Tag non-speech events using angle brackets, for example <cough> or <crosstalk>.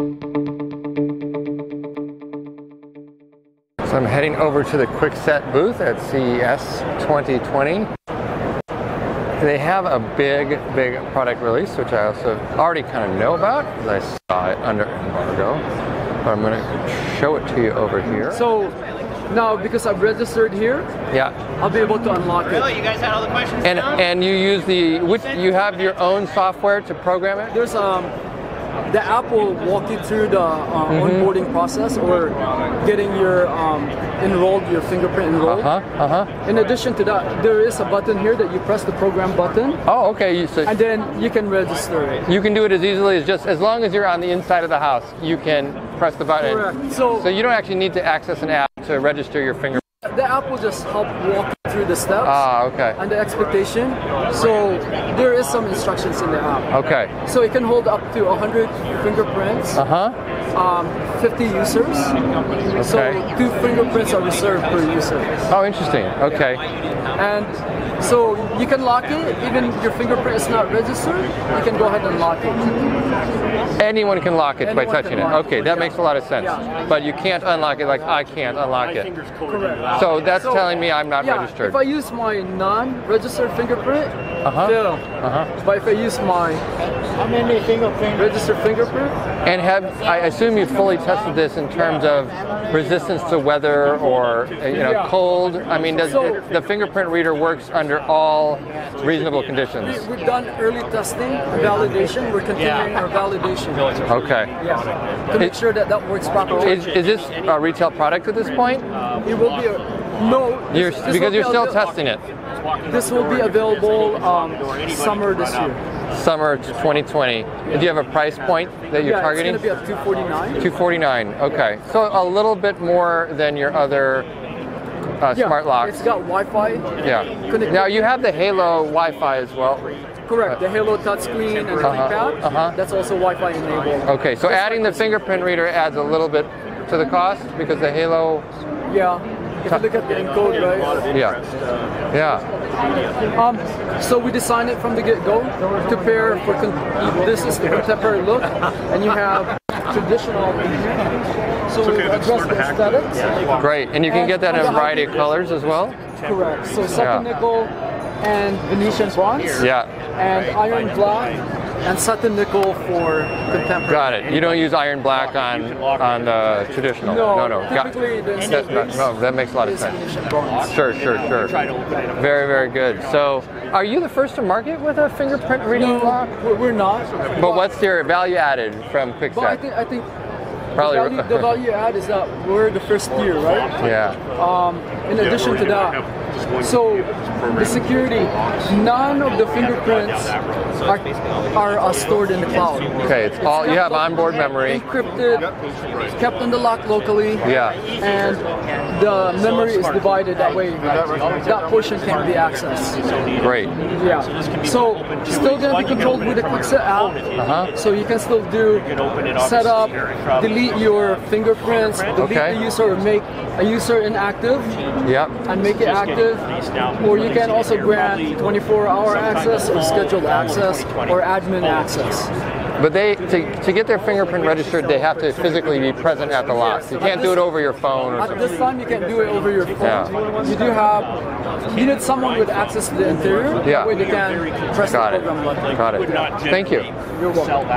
So I'm heading over to the Kwikset booth at CES 2020. They have a big, big product release, which I also already kind of know about because I saw it under embargo. But I'm going to show it to you over here. So now, because I've registered here, yeah, I'll be able to unlock it. Really, you guys had all the questions and down? and you use the which you have your own software to program it. There's um, the app will walk you through the uh, Mm-hmm. onboarding process or getting your um, enrolled, your fingerprint enrolled. Uh huh. Uh huh. In addition to that, there is a button here that you press the program button, Oh, okay. You, so and then you can register it. you can do it as easily as just as long as you're on the inside of the house, you can press the button. Correct. So, So you don't actually need to access an app to register your finger. The app will just help walk through the steps Ah, okay. and the expectation. So there is some instructions in the app. Okay. So it can hold up to 100 fingerprints, Uh huh. um, 50 users. Okay. So two fingerprints are reserved per user. Oh, interesting. Okay. And so you can lock it, even if your fingerprint is not registered, you can go ahead and lock it. Anyone can lock it by touching can it. Okay, that yeah. makes a lot of sense. Yeah. But you can't unlock it like I can't unlock it. Correct. So that's So, telling me I'm not yeah, registered. If I use my non-registered fingerprint, Uh-huh. fail. Uh-huh. But if I use my registered fingerprint, And have I assume you fully tested this in terms of resistance to weather or uh, you know Yeah. cold? I mean, does So- it, the fingerprint reader works under all reasonable conditions? we, we've done early testing, validation. We're continuing our validation. Okay. Yeah. To make sure that that works properly. Is, is this a retail product at this point? it will be a no. You're, this- this because you're still testing it. This will be available um, summer this year. Summer to 2020. Do you have a price point that you're yeah, targeting? it's going to be at 249. 249. Okay, so a little bit more than your other uh, Yeah, smart locks. It's got Wi-Fi. yeah. connectivity. Now you have the Halo Wi-Fi as well. Correct. The Halo touchscreen and the Uh-huh, keypad. uh-huh. That's also Wi-Fi enabled. Okay, so adding the fingerprint reader adds a little bit to the cost because the Halo. Yeah. If you look at the encode, right? Yeah. Yeah. Um, so we designed it from the get-go to pair for con- this is the contemporary look, and you have traditional in here. So we address the aesthetics. Great, and you can get that in a variety of colors as well. Correct. So satin Yeah. nickel and Venetian bronze. Yeah. And iron black and satin nickel for contemporary. Got it. You don't use iron black on on the traditional. No, no, no. Typically the That's not- no, that makes a lot of sense. Sure, sure, sure. Very, very good. So, are you the first to market with a fingerprint reading lock? We're- not. But what's your value added from Kwikset? But I think I think Probably. the, value, the <laughs> value add is that we're the first year, right? yeah. Um, in addition to that, so the security, none of the fingerprints are, are uh, stored in the cloud. Okay, it's all you have onboard memory. Encrypted, kept in the lock locally. Yeah. And the memory is divided that way. That portion can't be accessed. Great. Yeah. So still gonna be controlled with the Kwikset app. Uh-huh. So you can still do set up, delete your fingerprints, delete Okay. the user, or make a user inactive Yep. and make it active. Or you can also grant 24-hour access or scheduled access or admin access. But they to, to get their fingerprint registered, they have to physically be present at the lock. You can't do it over your phone or At something. this time, you can do it over your phone. Yeah. You do have, you need someone with access to the interior. Yeah. Way they can press Got the it. program button. Got it. Thank you. You're welcome.